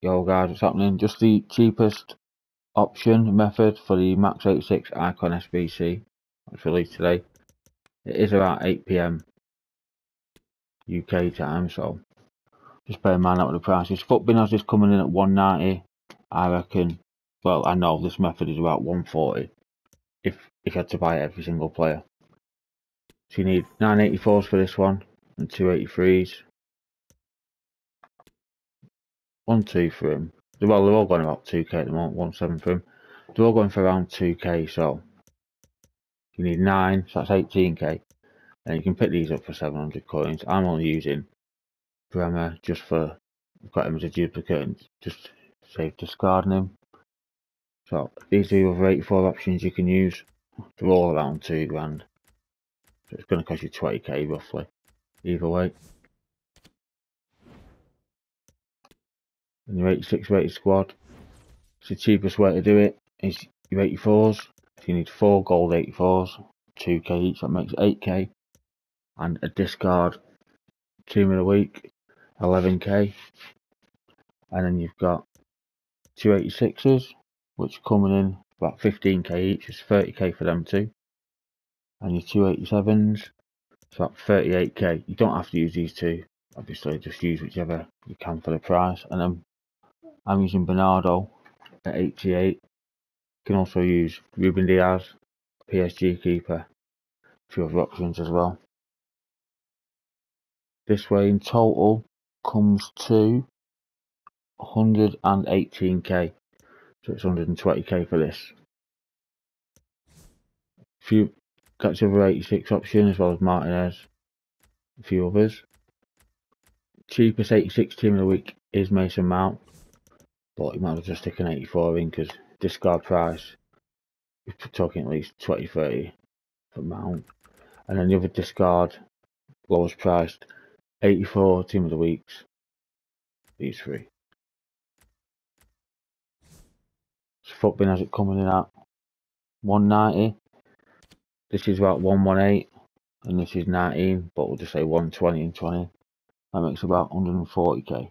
Yo guys, what's happening? Just the cheapest option method for the Max 86 Icon SBC that's released today. It is about 8pm UK time, so just bear in mind that with the prices. Futbin has this coming in at 190. I reckon, well, I know this method is about 140 if, if you had to buy every single player. So you need 984s for this one and 283s. One two for him. Well, they're all going about 2k at the moment, one seven for him. They're all going for around 2k, so you need nine, so that's 18k. And you can pick these up for 700 coins. I'm only using Bremer just for, I've got him as a duplicate and just save discarding him. So these are the other 84 options you can use. They're all around 2 grand. So it's going to cost you 20k roughly, either way. And your 86 rated squad. It's the cheapest way to do it is your 84s. If you need four gold 84s, 2k each, that makes 8k. And a discard team of the week, 11k. And then you've got two 86s, which are coming in about 15k each, it's 30k for them too. And your two 87s, it's about 38k. You don't have to use these two, obviously, just use whichever you can for the price. And then I'm using Bernardo at 88. You can also use Ruben Dias, PSG keeper, a few other options as well. This way in total comes to 118k. So it's 120k for this. A few got other 86 option as well as Martinez, a few others. Cheapest 86 team of the week is Mason Mount. But you might as well just stick an 84 in because discard price, you're talking at least 20 30 for Mount. And then the other discard, lowest priced, 84 team of the weeks. These three. So Futbin has it coming in at 190. This is about 118 and this is 19, but we'll just say 120 and 20. That makes about 140k.